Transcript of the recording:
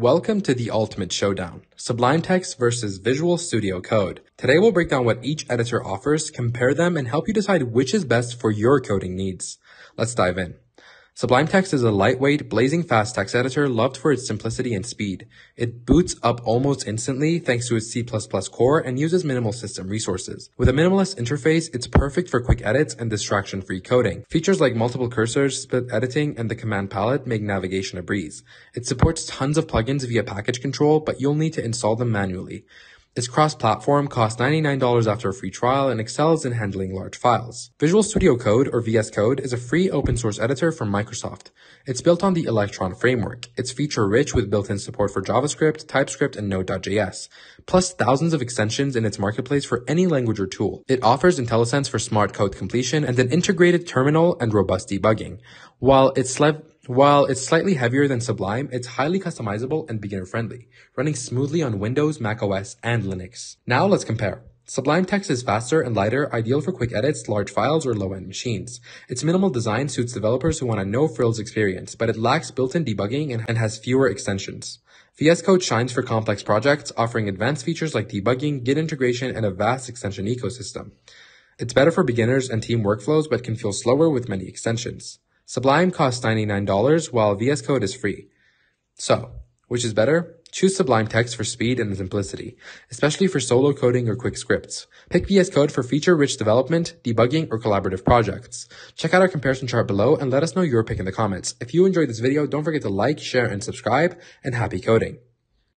Welcome to the ultimate showdown, Sublime Text versus Visual Studio Code. Today we'll break down what each editor offers, compare them, and help you decide which is best for your coding needs. Let's dive in. Sublime Text is a lightweight, blazing fast text editor loved for its simplicity and speed. It boots up almost instantly thanks to its C++ core and uses minimal system resources. With a minimalist interface, it's perfect for quick edits and distraction-free coding. Features like multiple cursors, split editing, and the command palette make navigation a breeze. It supports tons of plugins via package control, but you'll need to install them manually. Its cross-platform costs $99 after a free trial and excels in handling large files. Visual Studio Code, or VS Code, is a free open-source editor from Microsoft. It's built on the Electron framework. It's feature-rich with built-in support for JavaScript, TypeScript, and Node.js, plus thousands of extensions in its marketplace for any language or tool. It offers IntelliSense for smart code completion and an integrated terminal and robust debugging. While it's le- while it's slightly heavier than Sublime, it's highly customizable and beginner friendly, running smoothly on Windows, macOS, and Linux. Now let's compare. Sublime Text is faster and lighter, ideal for quick edits, large files, or low-end machines. Its minimal design suits developers who want a no-frills experience, but it lacks built-in debugging and has fewer extensions. VS Code shines for complex projects, offering advanced features like debugging, Git integration, and a vast extension ecosystem. It's better for beginners and team workflows, but can feel slower with many extensions. Sublime costs $99 while VS Code is free. So, which is better? Choose Sublime Text for speed and simplicity, especially for solo coding or quick scripts. Pick VS Code for feature-rich development, debugging, or collaborative projects. Check out our comparison chart below and let us know your pick in the comments. If you enjoyed this video, don't forget to like, share, and subscribe, and happy coding.